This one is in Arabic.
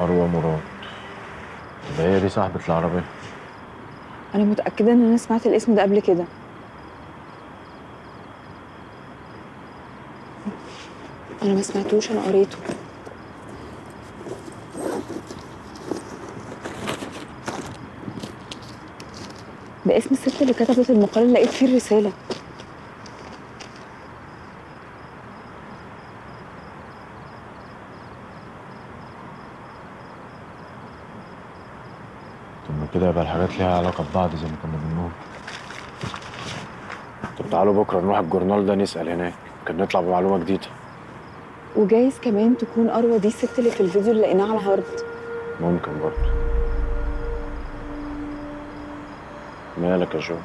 أروى مراد. ده هي دي صاحبة العربية. أنا متأكدة إن أنا سمعت الاسم ده قبل كده. أنا ما سمعتوش أنا قريته. ده اسم الست اللي كتبت المقال اللي لقيت فيه الرسالة. كده يبقى الحاجات ليها علاقة ببعض زي ما كنا بنقول. طب تعالوا بكرة نروح الجورنال ده نسأل هناك. ممكن نطلع بمعلومة جديدة. وجايز كمان تكون أروى دي الست اللي في الفيديو اللي لقيناه على ال hard. ممكن برضه. مالك يا جو؟